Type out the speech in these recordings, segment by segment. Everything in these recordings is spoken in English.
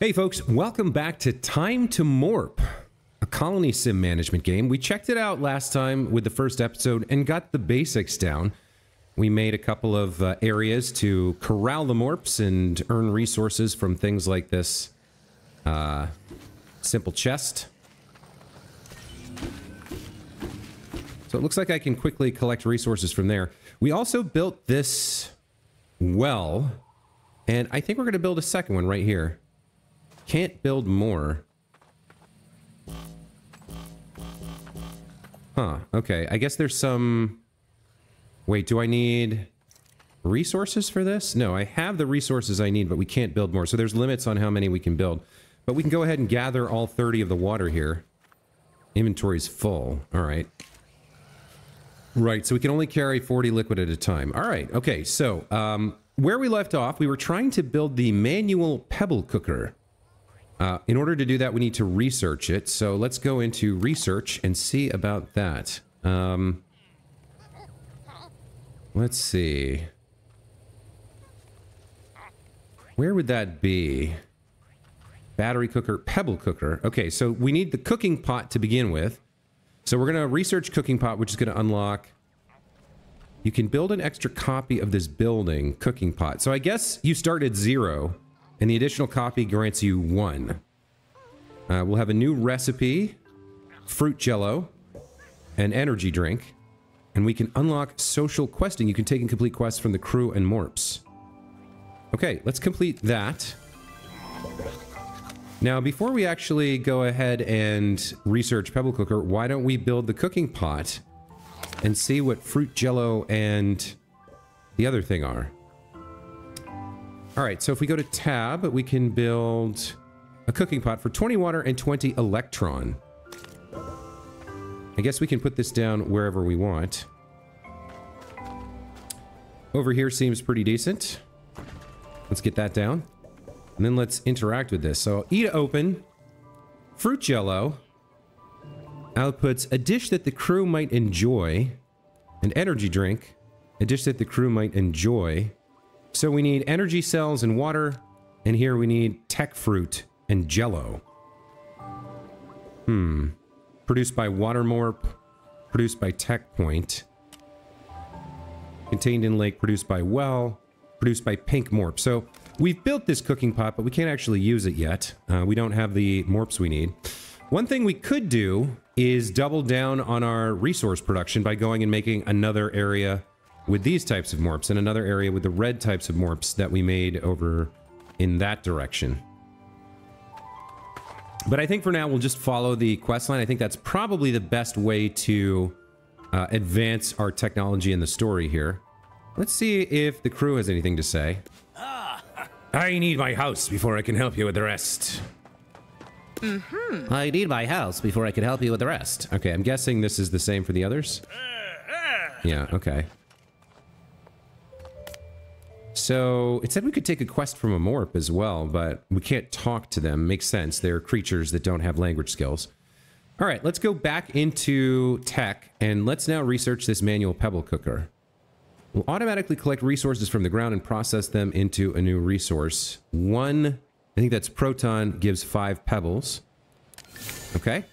Hey folks, welcome back to Time to Morp, a colony sim management game. We checked it out last time with the first episode and got the basics down. We made a couple of uh, areas to corral the morps and earn resources from things like this uh, simple chest. So it looks like I can quickly collect resources from there. We also built this well, and I think we're going to build a second one right here. Can't build more. Huh, okay. I guess there's some... Wait, do I need resources for this? No, I have the resources I need, but we can't build more. So there's limits on how many we can build. But we can go ahead and gather all 30 of the water here. Inventory's full. All right. Right, so we can only carry 40 liquid at a time. All right, okay, so um, where we left off, we were trying to build the manual pebble cooker. Uh, in order to do that, we need to research it. So let's go into research and see about that. Um, let's see. Where would that be? Battery cooker, pebble cooker. Okay, so we need the cooking pot to begin with. So we're going to research cooking pot, which is going to unlock... You can build an extra copy of this building, cooking pot. So I guess you start at zero and the additional copy grants you one. Uh, we'll have a new recipe, fruit jello, an energy drink, and we can unlock social questing. You can take and complete quests from the crew and morps. Okay, let's complete that. Now, before we actually go ahead and research Pebble Cooker, why don't we build the cooking pot and see what fruit jello and the other thing are? All right, so if we go to tab, we can build a cooking pot for 20 water and 20 electron. I guess we can put this down wherever we want. Over here seems pretty decent. Let's get that down. And then let's interact with this. So eat open, fruit jello, outputs a dish that the crew might enjoy, an energy drink, a dish that the crew might enjoy, so we need energy cells and water, and here we need tech fruit and jello. Hmm. Produced by Watermorp, produced by Tech Plant. Contained in lake, produced by Well, produced by Pink Morp. So we've built this cooking pot, but we can't actually use it yet. Uh, we don't have the morps we need. One thing we could do is double down on our resource production by going and making another area with these types of morps and another area with the red types of morphs that we made over in that direction. But I think for now we'll just follow the quest line. I think that's probably the best way to uh, advance our technology in the story here. Let's see if the crew has anything to say. I need my house before I can help you with the rest. Mm-hmm. I need my house before I can help you with the rest. Okay, I'm guessing this is the same for the others. Yeah, okay. So it said we could take a quest from a Morp as well, but we can't talk to them. Makes sense. They're creatures that don't have language skills. All right, let's go back into tech and let's now research this manual pebble cooker. We'll automatically collect resources from the ground and process them into a new resource. One, I think that's proton, gives five pebbles. Okay.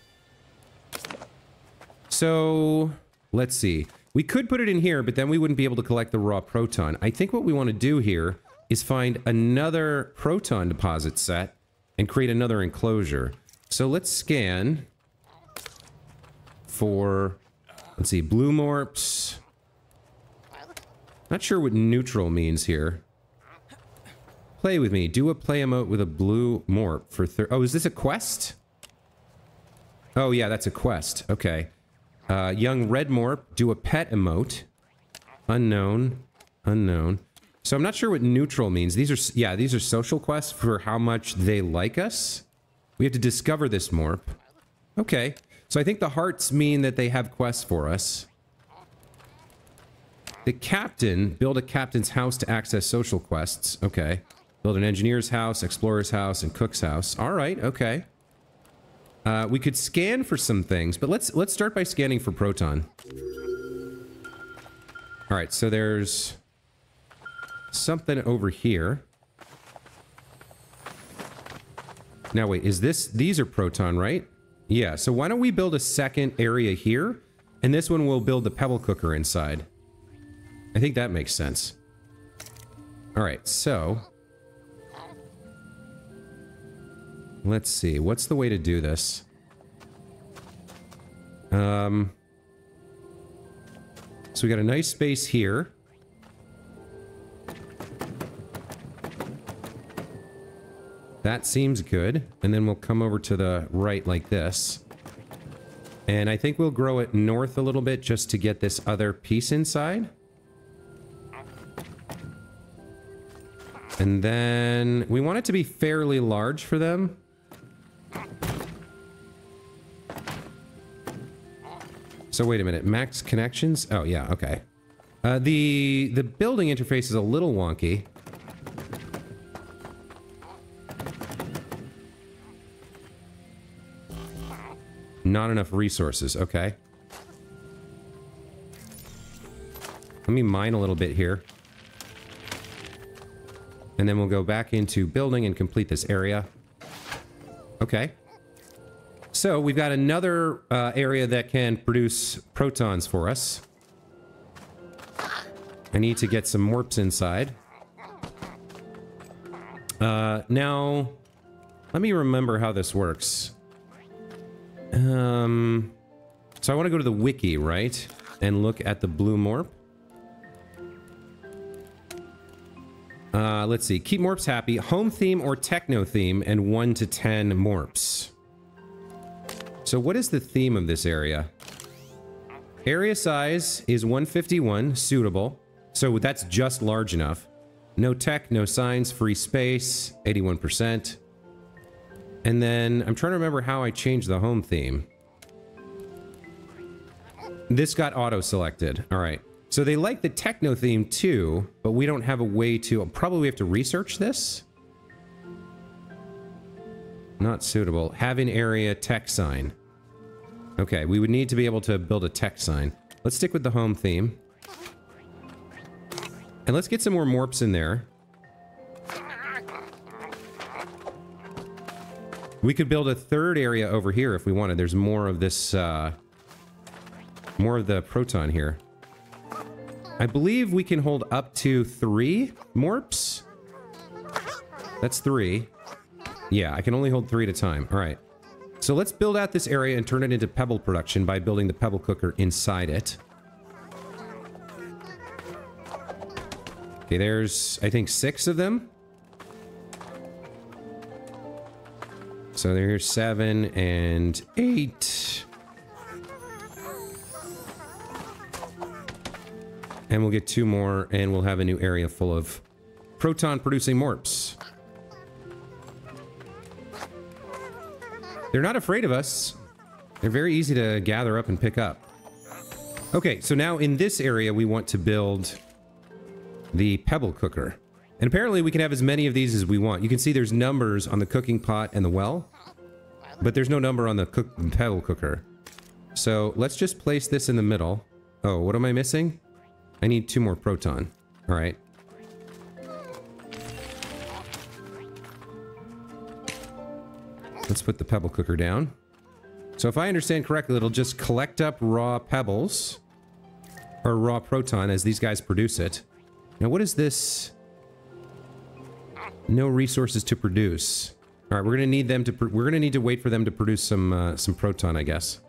So let's see. We could put it in here, but then we wouldn't be able to collect the raw proton. I think what we want to do here is find another proton deposit set and create another enclosure. So let's scan for, let's see, blue morps. Not sure what neutral means here. Play with me. Do a play emote with a blue morp for thir- Oh, is this a quest? Oh, yeah, that's a quest. Okay. Uh, young red morp, do a pet emote. Unknown. Unknown. So I'm not sure what neutral means. These are, yeah, these are social quests for how much they like us. We have to discover this morp. Okay. So I think the hearts mean that they have quests for us. The captain, build a captain's house to access social quests. Okay. Build an engineer's house, explorer's house, and cook's house. All right, okay. Uh, we could scan for some things, but let's let's start by scanning for proton. All right, so there's something over here. Now wait, is this, these are proton, right? Yeah, so why don't we build a second area here? And this one will build the pebble cooker inside. I think that makes sense. All right, so... Let's see, what's the way to do this? Um... So we got a nice space here. That seems good. And then we'll come over to the right like this. And I think we'll grow it north a little bit just to get this other piece inside. And then we want it to be fairly large for them. So wait a minute, max connections? Oh yeah, okay. Uh, the the building interface is a little wonky. Not enough resources, okay. Let me mine a little bit here. And then we'll go back into building and complete this area. Okay. So we've got another uh, area that can produce protons for us. I need to get some morps inside. Uh, now, let me remember how this works. Um, so I want to go to the wiki, right? And look at the blue morp. Uh, let's see. Keep morps happy. Home theme or techno theme and 1 to 10 morps. So what is the theme of this area? Area size is 151, suitable. So that's just large enough. No tech, no signs, free space, 81%. And then I'm trying to remember how I changed the home theme. This got auto-selected. All right. So they like the techno theme too, but we don't have a way to... Probably have to research this. Not suitable. Having area tech sign. Okay, we would need to be able to build a tech sign. Let's stick with the home theme. And let's get some more morps in there. We could build a third area over here if we wanted. There's more of this, uh, more of the proton here. I believe we can hold up to three morps. That's three. Yeah, I can only hold three at a time. All right. So let's build out this area and turn it into pebble production by building the pebble cooker inside it. Okay, there's, I think, six of them. So there's seven and eight. And we'll get two more, and we'll have a new area full of proton-producing morps. They're not afraid of us. They're very easy to gather up and pick up. Okay, so now in this area, we want to build the pebble cooker. And apparently we can have as many of these as we want. You can see there's numbers on the cooking pot and the well, but there's no number on the cook pebble cooker. So let's just place this in the middle. Oh, what am I missing? I need two more proton. All right. Let's put the pebble cooker down. So if I understand correctly, it'll just collect up raw pebbles or raw proton as these guys produce it. Now what is this? No resources to produce. All right, we're gonna need them to. We're gonna need to wait for them to produce some uh, some proton, I guess.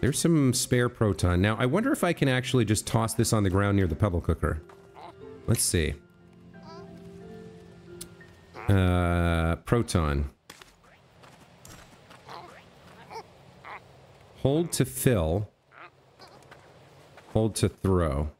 There's some spare proton. Now, I wonder if I can actually just toss this on the ground near the pebble cooker. Let's see. Uh, proton. Hold to fill. Hold to throw.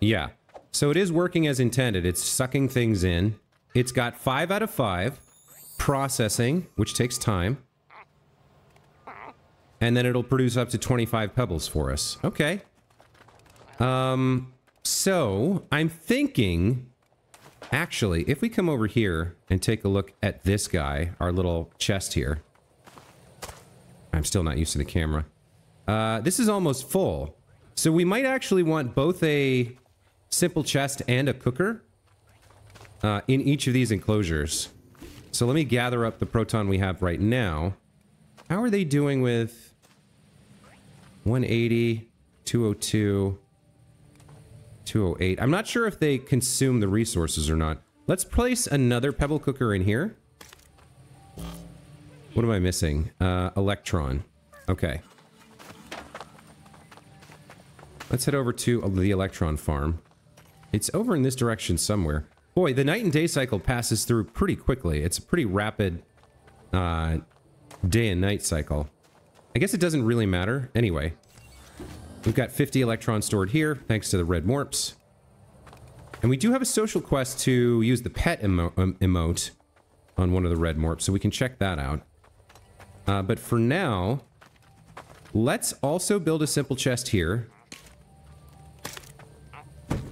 Yeah. So it is working as intended. It's sucking things in. It's got 5 out of 5. Processing, which takes time. And then it'll produce up to 25 pebbles for us. Okay. Um, so, I'm thinking... Actually, if we come over here and take a look at this guy, our little chest here. I'm still not used to the camera. Uh, this is almost full. So we might actually want both a simple chest and a cooker uh, in each of these enclosures. So let me gather up the proton we have right now. How are they doing with 180, 202, 208? I'm not sure if they consume the resources or not. Let's place another pebble cooker in here. What am I missing? Uh, electron. Okay. Let's head over to the electron farm. It's over in this direction somewhere. Boy, the night and day cycle passes through pretty quickly. It's a pretty rapid uh, day and night cycle. I guess it doesn't really matter. Anyway, we've got 50 electrons stored here, thanks to the red morps. And we do have a social quest to use the pet emo um, emote on one of the red morps, so we can check that out. Uh, but for now, let's also build a simple chest here.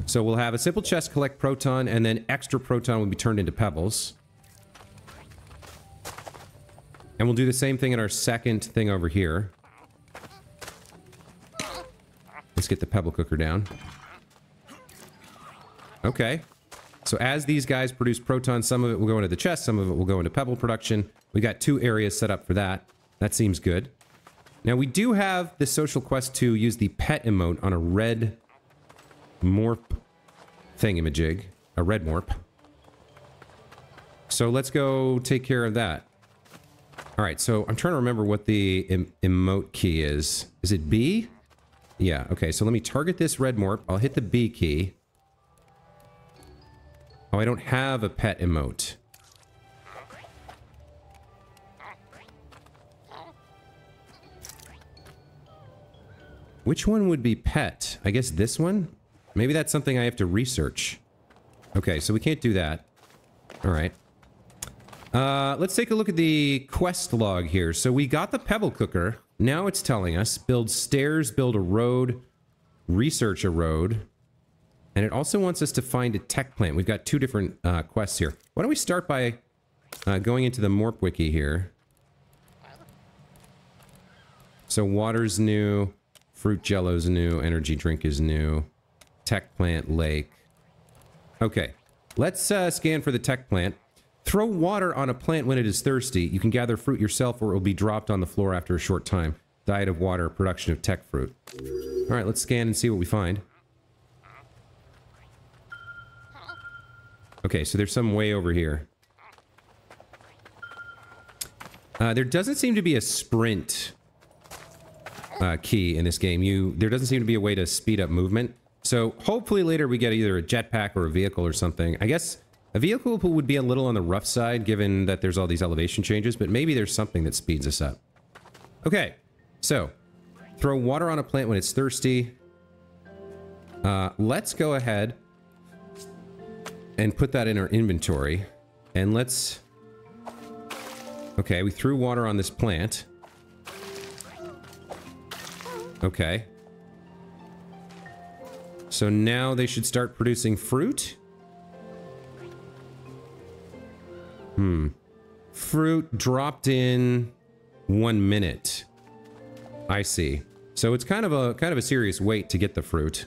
So we'll have a simple chest collect proton, and then extra proton will be turned into pebbles. And we'll do the same thing in our second thing over here. Let's get the pebble cooker down. Okay. So as these guys produce protons, some of it will go into the chest, some of it will go into pebble production. We got two areas set up for that. That seems good. Now we do have the social quest to use the pet emote on a red morp thingamajig. A red morp. So let's go take care of that. All right, so I'm trying to remember what the em emote key is. Is it B? Yeah, okay, so let me target this red morp. I'll hit the B key. Oh, I don't have a pet emote. Which one would be pet? I guess this one? Maybe that's something I have to research. Okay, so we can't do that. All right. Uh, let's take a look at the quest log here. So we got the pebble cooker. Now it's telling us build stairs, build a road, research a road. And it also wants us to find a tech plant. We've got two different uh, quests here. Why don't we start by uh, going into the Morp Wiki here. So water's new, fruit jello's new, energy drink is new, tech plant lake. Okay, let's uh, scan for the tech plant. Throw water on a plant when it is thirsty. You can gather fruit yourself or it will be dropped on the floor after a short time. Diet of water, production of tech fruit. All right, let's scan and see what we find. Okay, so there's some way over here. Uh, there doesn't seem to be a sprint uh, key in this game. You There doesn't seem to be a way to speed up movement. So hopefully later we get either a jetpack or a vehicle or something. I guess a vehicle pool would be a little on the rough side given that there's all these elevation changes, but maybe there's something that speeds us up. Okay, so throw water on a plant when it's thirsty. Uh, let's go ahead and put that in our inventory. And let's... Okay, we threw water on this plant. Okay. So now they should start producing fruit? Hmm. Fruit dropped in one minute. I see. So it's kind of a kind of a serious wait to get the fruit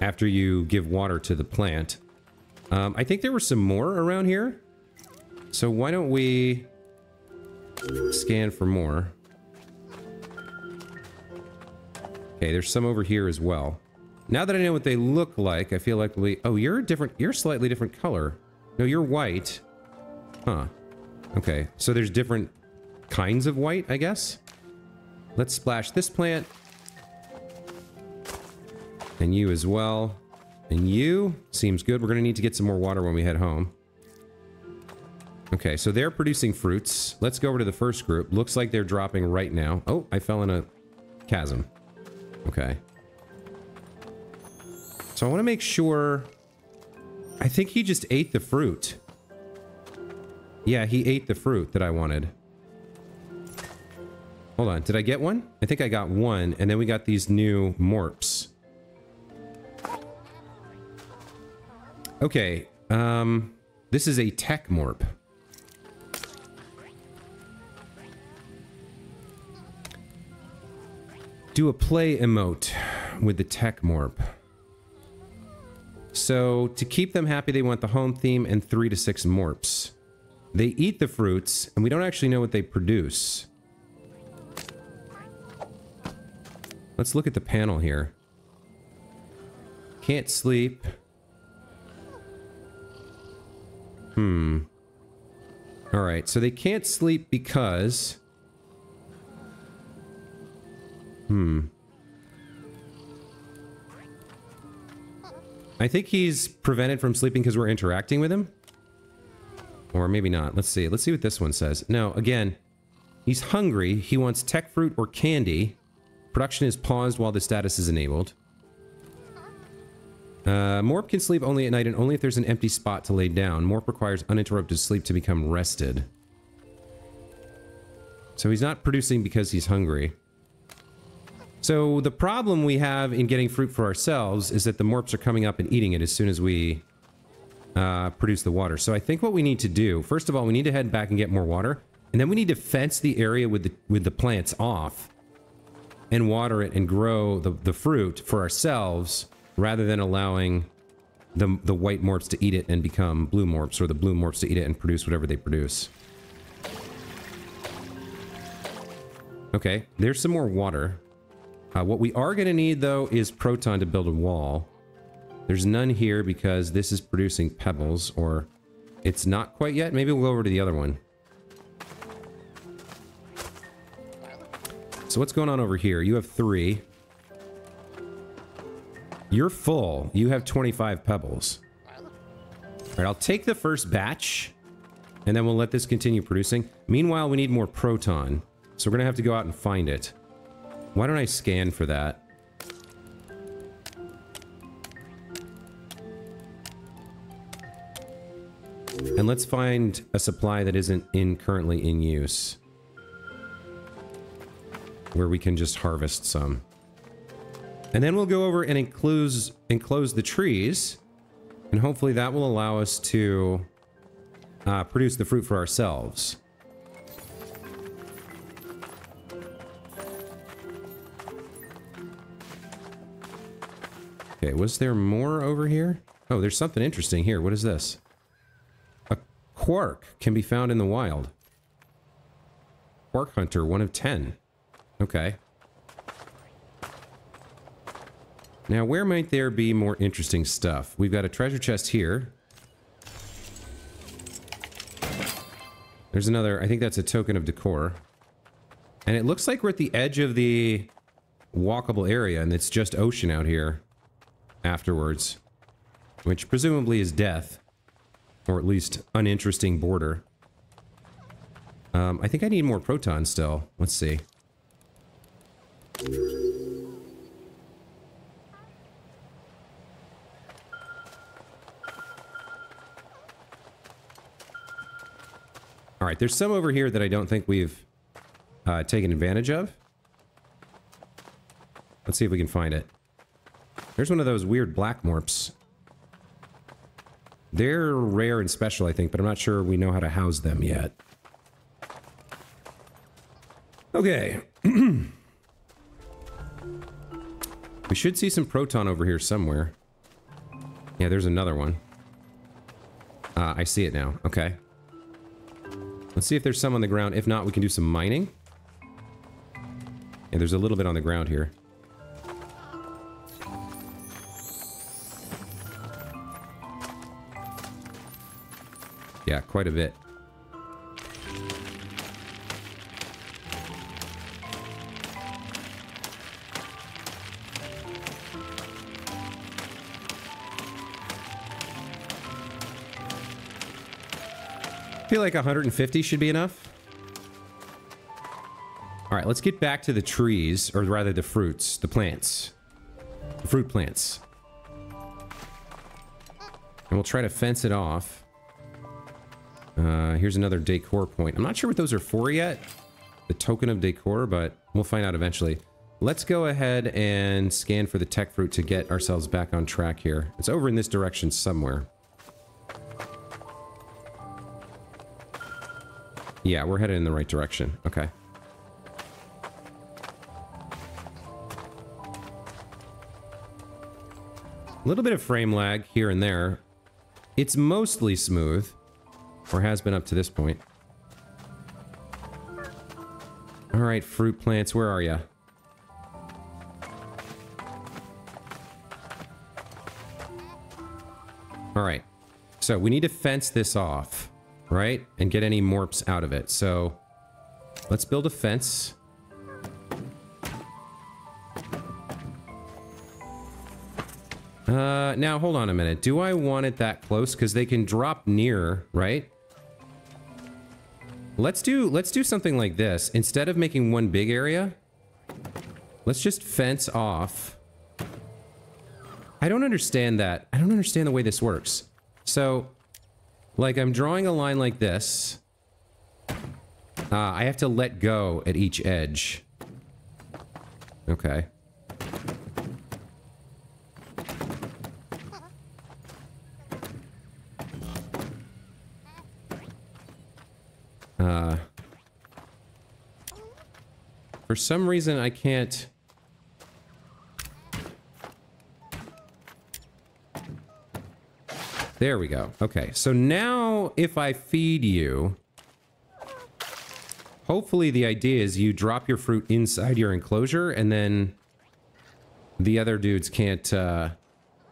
after you give water to the plant. Um, I think there were some more around here. So why don't we scan for more? Okay, there's some over here as well. Now that I know what they look like, I feel like we... Oh, you're a different... You're a slightly different color. No, you're white. Huh. Okay, so there's different kinds of white, I guess? Let's splash this plant. And you as well. And you? Seems good. We're going to need to get some more water when we head home. Okay, so they're producing fruits. Let's go over to the first group. Looks like they're dropping right now. Oh, I fell in a chasm. Okay. So I want to make sure... I think he just ate the fruit. Yeah, he ate the fruit that I wanted. Hold on, did I get one? I think I got one, and then we got these new morps. Okay, um, this is a tech morp. do a play emote with the tech morp. So to keep them happy, they want the home theme and three to six morps. They eat the fruits, and we don't actually know what they produce. Let's look at the panel here. Can't sleep. Hmm. Alright, so they can't sleep because... Hmm. I think he's prevented from sleeping because we're interacting with him. Or maybe not. Let's see. Let's see what this one says. No, again, he's hungry. He wants tech fruit or candy. Production is paused while the status is enabled. Uh, Morp can sleep only at night and only if there's an empty spot to lay down. Morp requires uninterrupted sleep to become rested. So he's not producing because he's hungry. So the problem we have in getting fruit for ourselves is that the morps are coming up and eating it as soon as we uh, produce the water. So I think what we need to do, first of all, we need to head back and get more water. And then we need to fence the area with the, with the plants off and water it and grow the, the fruit for ourselves rather than allowing the, the white morps to eat it and become blue morps or the blue morps to eat it and produce whatever they produce. Okay, there's some more water. Uh, what we are going to need, though, is proton to build a wall. There's none here because this is producing pebbles, or it's not quite yet. Maybe we'll go over to the other one. So what's going on over here? You have three. You're full. You have 25 pebbles. All right, I'll take the first batch, and then we'll let this continue producing. Meanwhile, we need more proton, so we're going to have to go out and find it. Why don't I scan for that? And let's find a supply that isn't in currently in use. Where we can just harvest some. And then we'll go over and enclose, enclose the trees. And hopefully that will allow us to uh, produce the fruit for ourselves. Okay, was there more over here? Oh, there's something interesting here. What is this? Quark can be found in the wild. Quark hunter, one of ten. Okay. Now, where might there be more interesting stuff? We've got a treasure chest here. There's another, I think that's a token of decor. And it looks like we're at the edge of the walkable area, and it's just ocean out here afterwards, which presumably is death, or at least uninteresting border. Um, I think I need more proton still. Let's see. All right, there's some over here that I don't think we've uh, taken advantage of. Let's see if we can find it. There's one of those weird black morps. They're rare and special, I think, but I'm not sure we know how to house them yet. Okay. we should see some proton over here somewhere. Yeah, there's another one. Uh, I see it now. Okay. Let's see if there's some on the ground. If not, we can do some mining. Yeah, there's a little bit on the ground here. Yeah, quite a bit. feel like 150 should be enough. All right, let's get back to the trees, or rather the fruits, the plants. The fruit plants. And we'll try to fence it off. Uh, here's another decor point. I'm not sure what those are for yet. The token of decor, but we'll find out eventually. Let's go ahead and scan for the tech fruit to get ourselves back on track here. It's over in this direction somewhere. Yeah, we're headed in the right direction. Okay. A little bit of frame lag here and there. It's mostly smooth or has been up to this point. All right, fruit plants, where are you? All right, so we need to fence this off, right? And get any morps out of it. So let's build a fence. Uh, now hold on a minute. Do I want it that close? Because they can drop near, right? Let's do let's do something like this. Instead of making one big area, let's just fence off. I don't understand that. I don't understand the way this works. So, like I'm drawing a line like this. Uh, I have to let go at each edge. Okay. Uh, for some reason, I can't... There we go. Okay, so now if I feed you... Hopefully the idea is you drop your fruit inside your enclosure and then the other dudes can't, uh,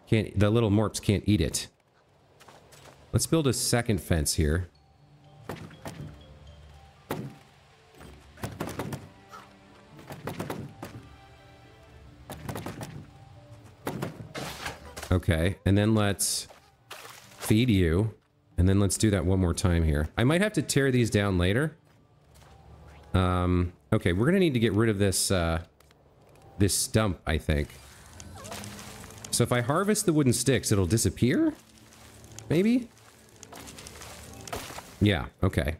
can't, the little morps can't eat it. Let's build a second fence here. Okay, and then let's feed you. And then let's do that one more time here. I might have to tear these down later. Um, okay, we're gonna need to get rid of this, uh, this stump, I think. So if I harvest the wooden sticks, it'll disappear? Maybe? Yeah, okay.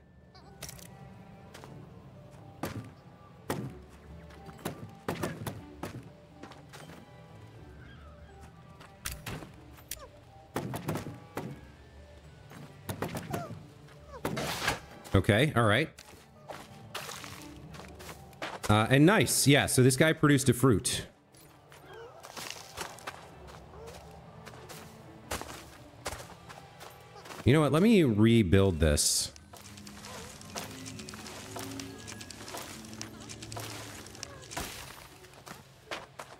Okay, all right. Uh, and nice, yeah, so this guy produced a fruit. You know what, let me rebuild this.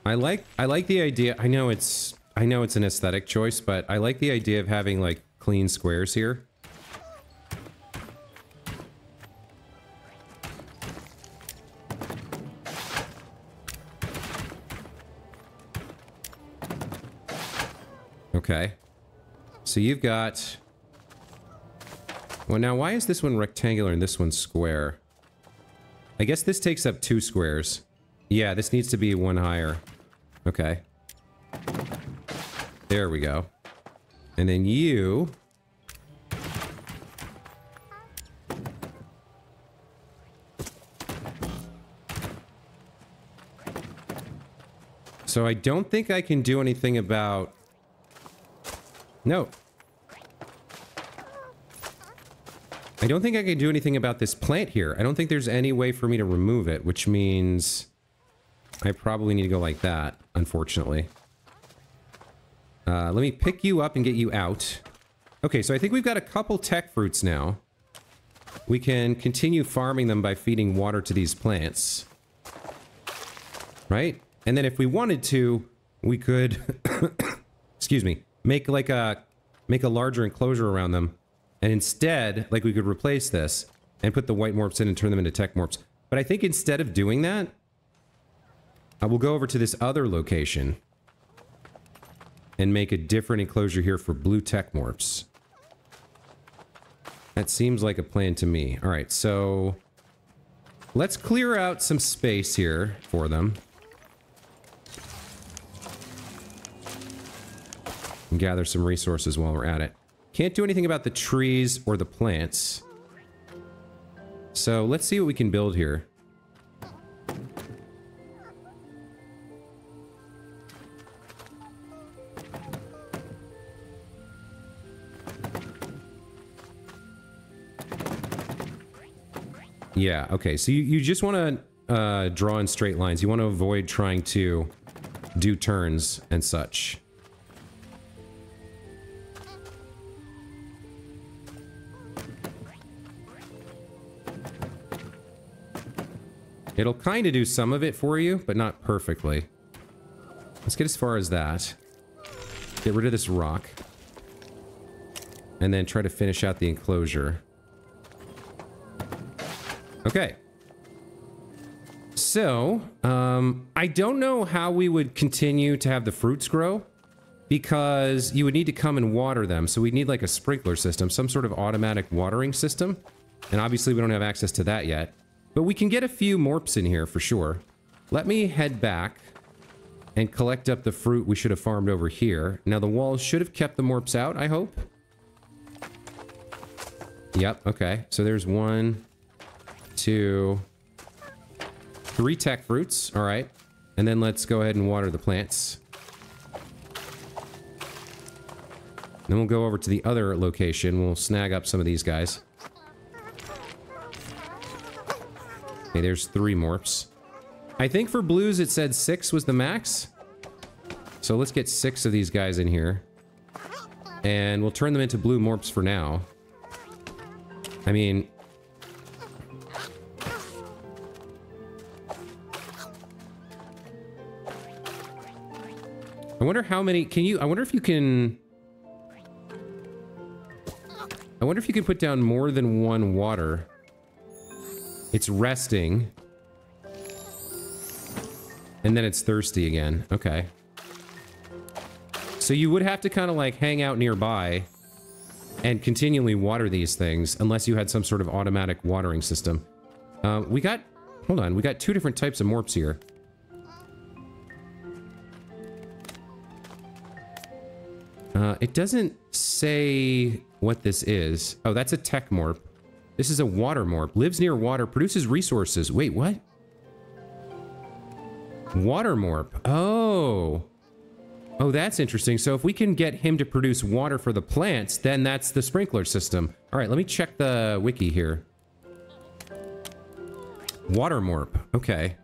I like I like the idea. I know it's I know it's an aesthetic choice, but I like the idea of having like clean squares here. Okay. So you've got... Well, now why is this one rectangular and this one square? I guess this takes up two squares. Yeah, this needs to be one higher. Okay. There we go. And then you... So I don't think I can do anything about no. I don't think I can do anything about this plant here. I don't think there's any way for me to remove it, which means I probably need to go like that, unfortunately. Uh, let me pick you up and get you out. Okay, so I think we've got a couple tech fruits now. We can continue farming them by feeding water to these plants. Right? And then if we wanted to, we could... excuse me make like a make a larger enclosure around them. And instead, like we could replace this and put the white morps in and turn them into tech morps. But I think instead of doing that, I will go over to this other location and make a different enclosure here for blue tech morps. That seems like a plan to me. All right, so let's clear out some space here for them. And gather some resources while we're at it. Can't do anything about the trees or the plants. So let's see what we can build here. Yeah, okay, so you, you just want to uh, draw in straight lines. You want to avoid trying to do turns and such. It'll kind of do some of it for you, but not perfectly. Let's get as far as that. Get rid of this rock. And then try to finish out the enclosure. Okay. So, um, I don't know how we would continue to have the fruits grow because you would need to come and water them. So we need like a sprinkler system, some sort of automatic watering system. And obviously we don't have access to that yet. But we can get a few morps in here for sure. Let me head back and collect up the fruit we should have farmed over here. Now the walls should have kept the morps out, I hope. Yep, okay. So there's one, two, three tech fruits. All right. And then let's go ahead and water the plants. Then we'll go over to the other location. We'll snag up some of these guys. Okay, there's three morps. I think for blues it said six was the max. So let's get six of these guys in here. And we'll turn them into blue morps for now. I mean... I wonder how many... Can you... I wonder if you can... I wonder if you can put down more than one water. It's resting. And then it's thirsty again. Okay. So you would have to kind of like hang out nearby and continually water these things unless you had some sort of automatic watering system. Uh, we got... Hold on. We got two different types of morps here. Uh, it doesn't say what this is. Oh, that's a tech morp. This is a water morp. Lives near water, produces resources. Wait, what? Water morp. Oh. Oh, that's interesting. So if we can get him to produce water for the plants, then that's the sprinkler system. All right, let me check the wiki here. Water morp. Okay.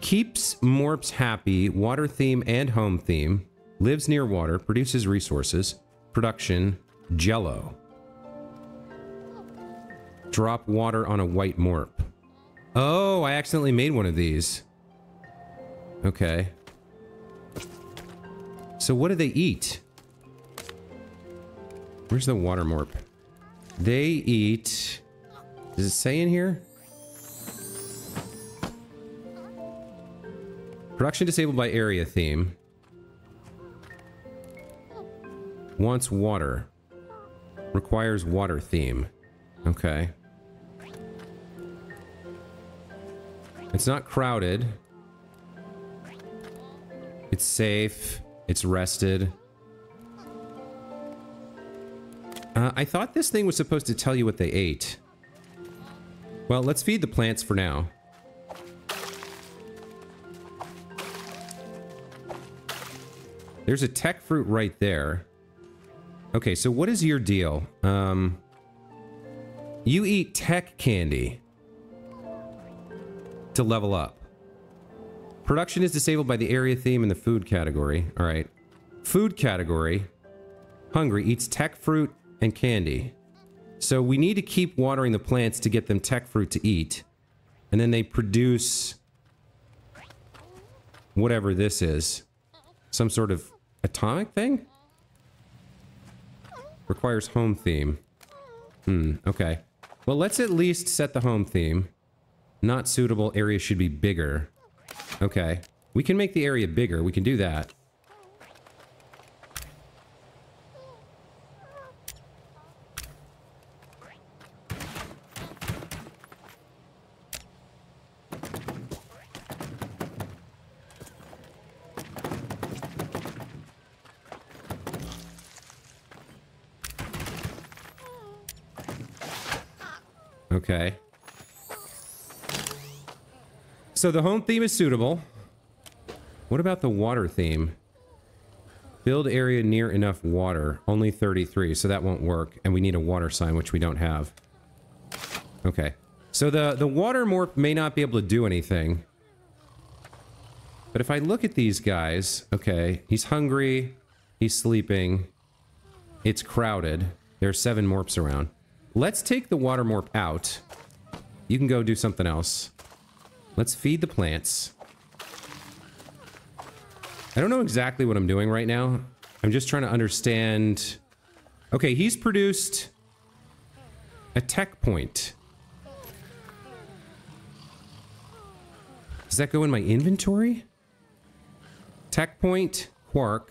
Keeps morps happy, water theme and home theme. Lives near water, produces resources. Production, jello. Drop water on a white morp. Oh, I accidentally made one of these. Okay. So what do they eat? Where's the water morp? They eat... Does it say in here? Production disabled by area theme. Wants water. Requires water theme. Okay. It's not crowded. It's safe. It's rested. Uh, I thought this thing was supposed to tell you what they ate. Well, let's feed the plants for now. There's a tech fruit right there. Okay, so what is your deal? Um, you eat tech candy to level up. Production is disabled by the area theme in the food category. All right. Food category. Hungry eats tech fruit and candy. So we need to keep watering the plants to get them tech fruit to eat. And then they produce whatever this is. Some sort of atomic thing? Requires home theme. Hmm, okay. Well, let's at least set the home theme. Not suitable, area should be bigger. Okay. We can make the area bigger. We can do that. Okay. So the home theme is suitable. What about the water theme? Build area near enough water. Only 33, so that won't work. And we need a water sign, which we don't have. Okay. So the, the water morp may not be able to do anything. But if I look at these guys, okay, he's hungry, he's sleeping, it's crowded. There are seven morps around. Let's take the water morp out You can go do something else. Let's feed the plants. I don't know exactly what I'm doing right now. I'm just trying to understand. Okay, he's produced a tech point. Does that go in my inventory? Tech point, quark.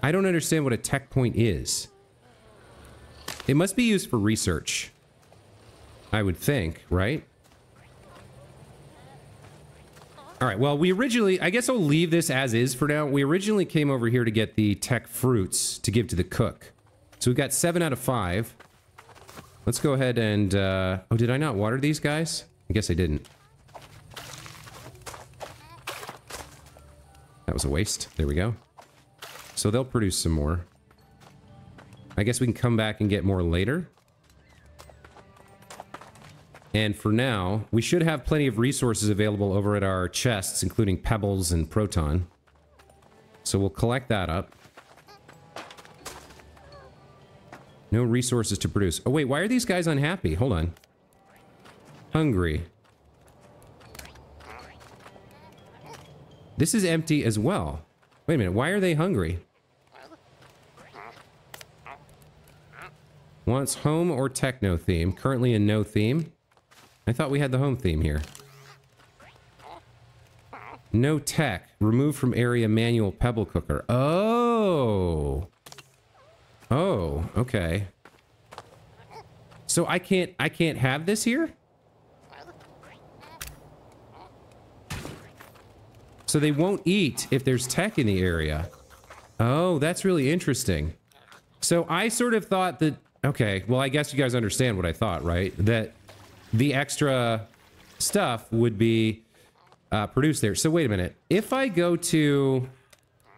I don't understand what a tech point is. It must be used for research. I would think, right? All right, well, we originally, I guess I'll leave this as is for now. We originally came over here to get the tech fruits to give to the cook. So we've got seven out of five. Let's go ahead and, uh, oh, did I not water these guys? I guess I didn't. That was a waste. There we go. So they'll produce some more. I guess we can come back and get more later. And for now, we should have plenty of resources available over at our chests, including pebbles and proton. So we'll collect that up. No resources to produce. Oh wait, why are these guys unhappy? Hold on. Hungry. This is empty as well. Wait a minute, why are they hungry? Wants home or techno theme. Currently in no theme. I thought we had the home theme here. No tech. Remove from area manual pebble cooker. Oh. Oh, okay. So I can't I can't have this here? So they won't eat if there's tech in the area. Oh, that's really interesting. So I sort of thought that okay, well I guess you guys understand what I thought, right? That the extra stuff would be uh, produced there. So wait a minute. If I go to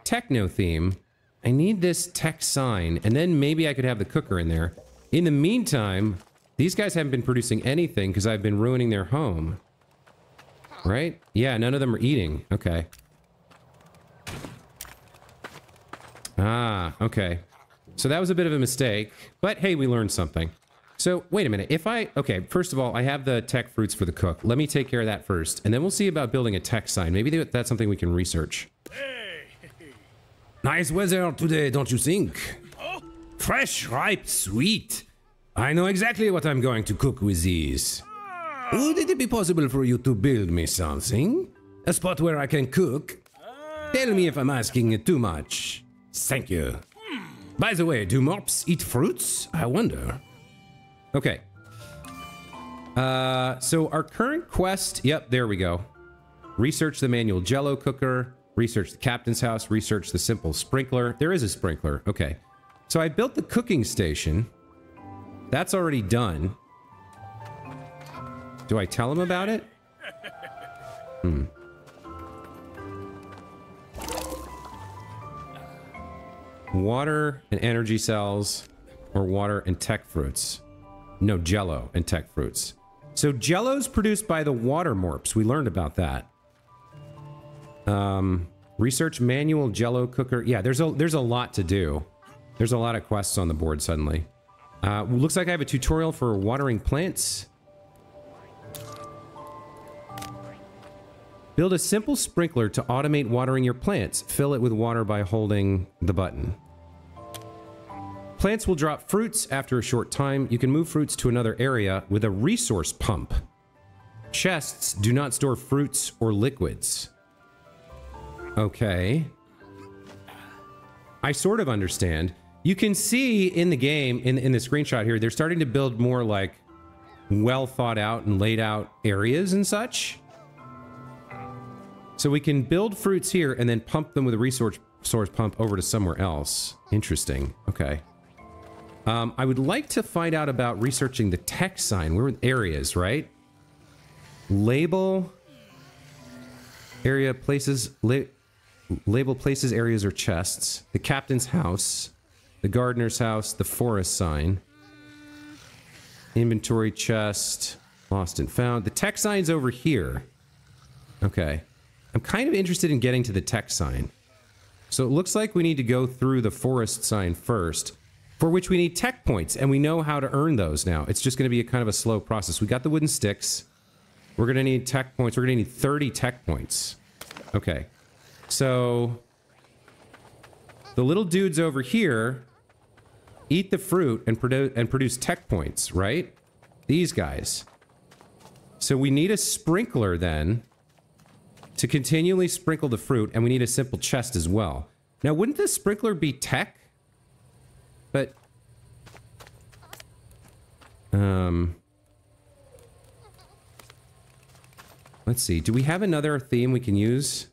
techno theme, I need this tech sign, and then maybe I could have the cooker in there. In the meantime, these guys haven't been producing anything because I've been ruining their home. Right? Yeah, none of them are eating. Okay. Ah, okay. So that was a bit of a mistake, but hey, we learned something. So wait a minute. If I, okay, first of all, I have the tech fruits for the cook. Let me take care of that first. And then we'll see about building a tech sign. Maybe that's something we can research. Nice weather today, don't you think? Fresh, ripe, sweet. I know exactly what I'm going to cook with these. Would it be possible for you to build me something? A spot where I can cook? Tell me if I'm asking it too much. Thank you. By the way, do morps eat fruits? I wonder. Okay. Uh, so our current quest, yep, there we go. Research the manual jello cooker, research the captain's house, research the simple sprinkler. There is a sprinkler, okay. So I built the cooking station. That's already done. Do I tell him about it? Hmm. Water and energy cells, or water and tech fruits. No, jello and tech fruits. So jello's produced by the water morps. We learned about that. Um, research manual jello cooker. Yeah, there's a there's a lot to do. There's a lot of quests on the board suddenly. Uh, looks like I have a tutorial for watering plants. Build a simple sprinkler to automate watering your plants. Fill it with water by holding the button. Plants will drop fruits after a short time. You can move fruits to another area with a resource pump. Chests do not store fruits or liquids. Okay. I sort of understand. You can see in the game, in, in the screenshot here, they're starting to build more like well thought out and laid out areas and such. So we can build fruits here and then pump them with a resource source pump over to somewhere else. Interesting. Okay. Um, I would like to find out about researching the tech sign. We're in areas, right? Label area places la label places areas or chests. The captain's house, the gardener's house, the forest sign. Inventory chest, lost and found. The tech sign's over here. Okay. I'm kind of interested in getting to the tech sign. So it looks like we need to go through the forest sign first for which we need tech points, and we know how to earn those now. It's just going to be a kind of a slow process. We got the wooden sticks. We're going to need tech points. We're going to need 30 tech points. Okay. So the little dudes over here eat the fruit and produce and produce tech points, right? These guys. So we need a sprinkler then to continually sprinkle the fruit, and we need a simple chest as well. Now, wouldn't this sprinkler be tech? But um Let's see. Do we have another theme we can use?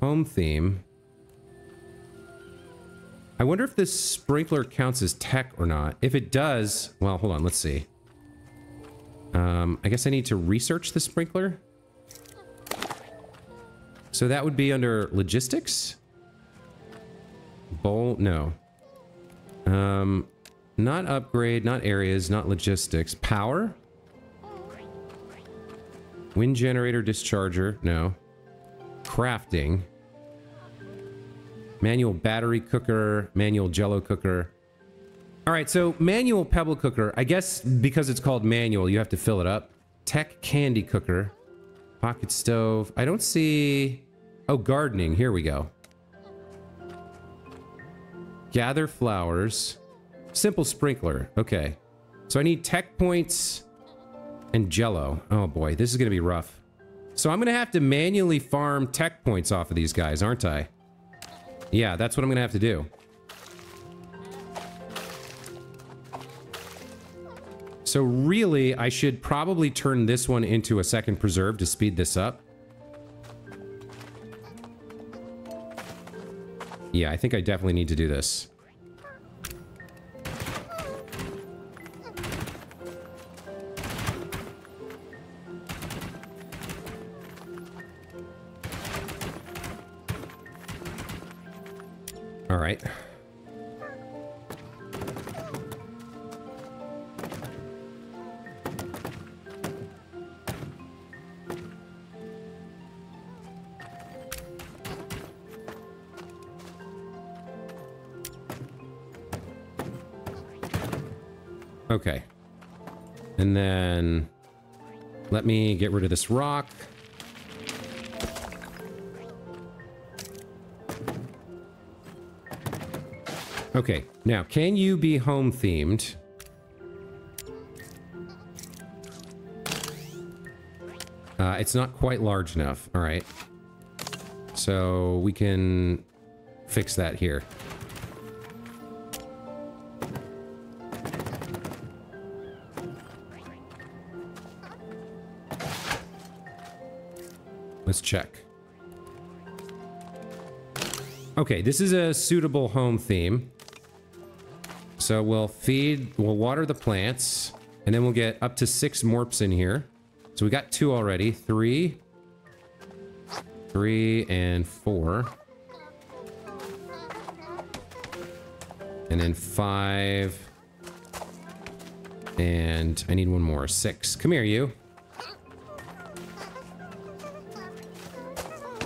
Home theme. I wonder if this sprinkler counts as tech or not. If it does, well, hold on, let's see. Um, I guess I need to research the sprinkler. So that would be under logistics? Bowl, no. Um, not upgrade, not areas, not logistics. Power? Wind generator, discharger, no. Crafting. Manual battery cooker, manual jello cooker. All right, so manual pebble cooker. I guess because it's called manual, you have to fill it up. Tech candy cooker. Pocket stove. I don't see... Oh, gardening. Here we go. Gather flowers. Simple sprinkler. Okay. So I need tech points and jello. Oh boy, this is going to be rough. So I'm going to have to manually farm tech points off of these guys, aren't I? Yeah, that's what I'm going to have to do. So really, I should probably turn this one into a second preserve to speed this up. Yeah, I think I definitely need to do this. All right. And then let me get rid of this rock. Okay, now can you be home themed? Uh, it's not quite large enough. All right. So we can fix that here. Check. Okay, this is a suitable home theme. So we'll feed, we'll water the plants, and then we'll get up to six morps in here. So we got two already. Three. Three and four. And then five. And I need one more. Six. Come here, you.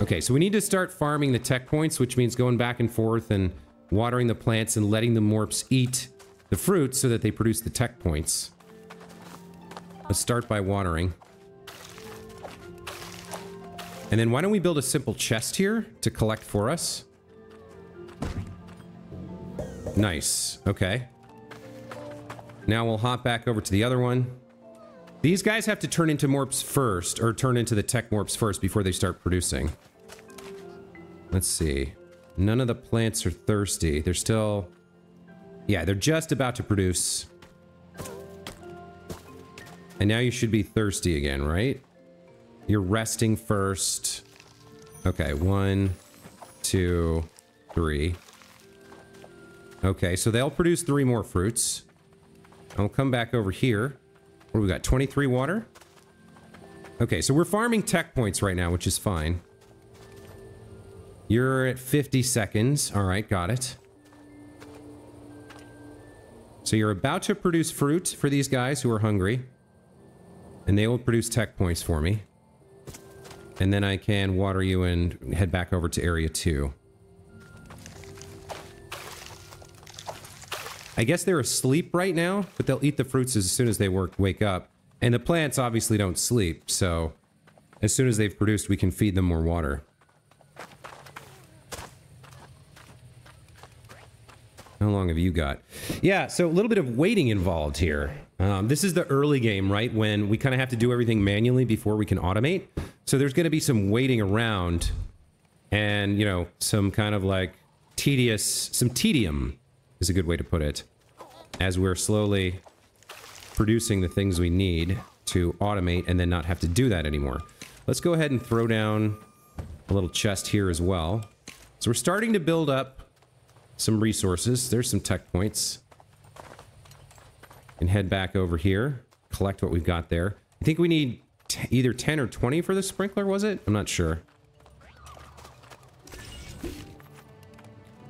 Okay, so we need to start farming the tech points, which means going back and forth and watering the plants and letting the morps eat the fruit so that they produce the tech points. Let's start by watering. And then why don't we build a simple chest here to collect for us? Nice. Okay. Now we'll hop back over to the other one. These guys have to turn into morps first, or turn into the tech morps first before they start producing. Let's see. None of the plants are thirsty. They're still... Yeah, they're just about to produce. And now you should be thirsty again, right? You're resting first. Okay, one, two, three. Okay, so they'll produce three more fruits. I'll come back over here. What do we got? 23 water? Okay, so we're farming tech points right now, which is fine. You're at 50 seconds. All right, got it. So you're about to produce fruit for these guys who are hungry. And they will produce tech points for me. And then I can water you and head back over to area 2. I guess they're asleep right now, but they'll eat the fruits as soon as they work, wake up. And the plants obviously don't sleep, so as soon as they've produced, we can feed them more water. How long have you got? Yeah, so a little bit of waiting involved here. Um, this is the early game, right? When we kind of have to do everything manually before we can automate. So there's going to be some waiting around and, you know, some kind of like tedious, some tedium is a good way to put it, as we're slowly producing the things we need to automate and then not have to do that anymore. Let's go ahead and throw down a little chest here as well. So we're starting to build up some resources. There's some tech points. And head back over here, collect what we've got there. I think we need either 10 or 20 for the sprinkler, was it? I'm not sure.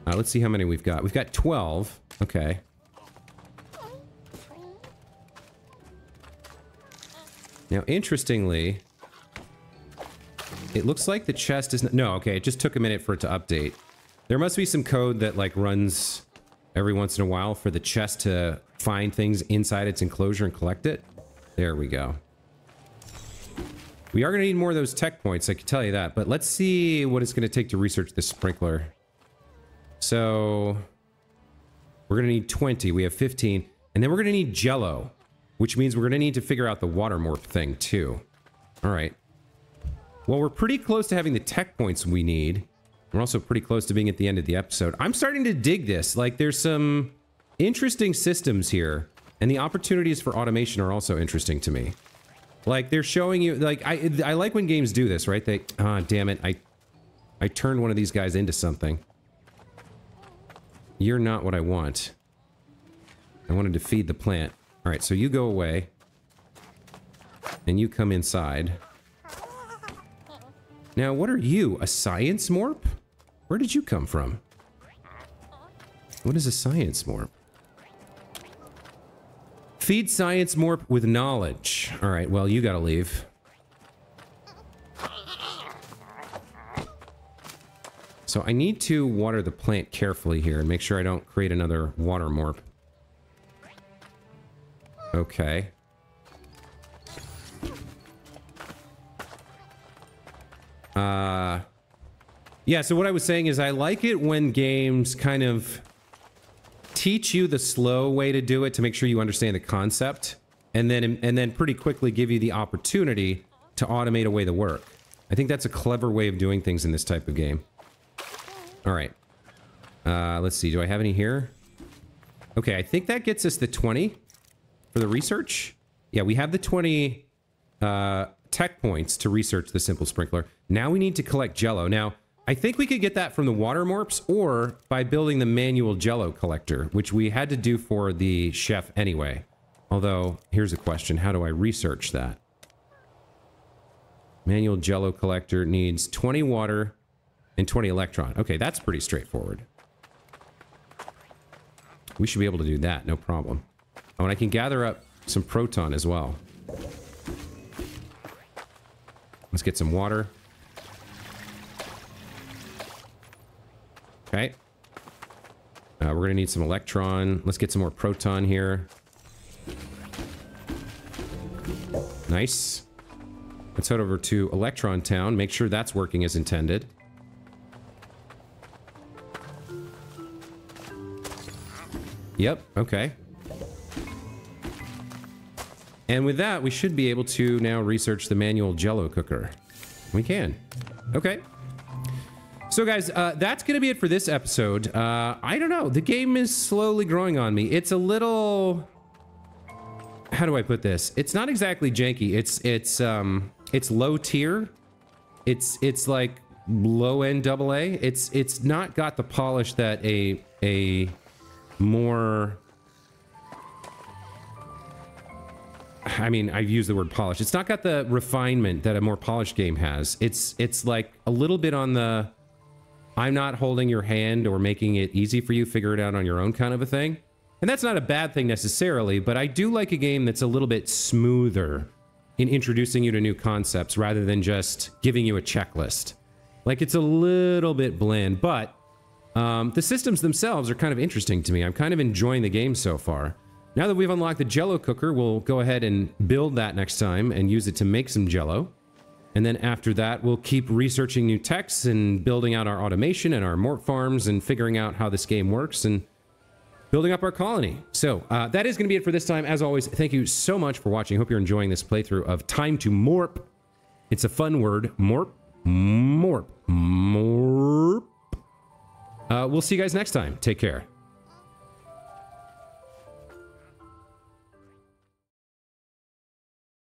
Uh, let's see how many we've got. We've got 12. Okay. Now, interestingly, it looks like the chest is... No, okay, it just took a minute for it to update. There must be some code that, like, runs every once in a while for the chest to find things inside its enclosure and collect it. There we go. We are going to need more of those tech points, I can tell you that. But let's see what it's going to take to research this sprinkler. So we're going to need 20. We have 15. And then we're going to need jello, which means we're going to need to figure out the water morp thing too. All right. Well, we're pretty close to having the tech points we need. We're also pretty close to being at the end of the episode. I'm starting to dig this. Like, there's some interesting systems here. And the opportunities for automation are also interesting to me. Like, they're showing you... Like, I I like when games do this, right? They... Ah, oh, damn it. I, I turned one of these guys into something. You're not what I want. I wanted to feed the plant. Alright, so you go away. And you come inside. Now, what are you? A science morp? Where did you come from? What is a science morp? Feed science morp with knowledge. All right, well, you gotta leave. So I need to water the plant carefully here and make sure I don't create another water morp. Okay. Uh, yeah, so what I was saying is I like it when games kind of teach you the slow way to do it to make sure you understand the concept and then and then pretty quickly give you the opportunity to automate away the work. I think that's a clever way of doing things in this type of game. All right. Uh, let's see. Do I have any here? Okay, I think that gets us the 20 for the research. Yeah, we have the 20 uh, tech points to research the simple sprinkler. Now we need to collect jello. Now, I think we could get that from the water morps or by building the manual jello collector, which we had to do for the chef anyway. Although, here's a question. How do I research that? Manual jello collector needs 20 water and 20 electron. Okay, that's pretty straightforward. We should be able to do that, no problem. Oh, and I can gather up some proton as well. Let's get some water. Okay. Uh, we're going to need some electron. Let's get some more proton here. Nice. Let's head over to Electron Town. Make sure that's working as intended. Yep, okay. And with that, we should be able to now research the manual jello cooker. We can. Okay. So guys, uh, that's going to be it for this episode. Uh, I don't know. The game is slowly growing on me. It's a little... How do I put this? It's not exactly janky. It's it's um it's low tier. It's it's like low end double A. It's it's not got the polish that a a more I mean, I've used the word polish. It's not got the refinement that a more polished game has. It's it's like a little bit on the I'm not holding your hand or making it easy for you, figure it out on your own kind of a thing. And that's not a bad thing necessarily, but I do like a game that's a little bit smoother in introducing you to new concepts rather than just giving you a checklist. Like it's a little bit bland, but um, the systems themselves are kind of interesting to me. I'm kind of enjoying the game so far. Now that we've unlocked the Jello cooker, we'll go ahead and build that next time and use it to make some Jello. And then after that, we'll keep researching new techs and building out our automation and our morp farms and figuring out how this game works and building up our colony. So uh, that is going to be it for this time. As always, thank you so much for watching. Hope you're enjoying this playthrough of Time to Morp. It's a fun word. Morp. Morp. Morp. Uh, we'll see you guys next time. Take care.